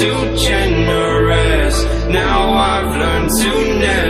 too generous. Now I've learned to never.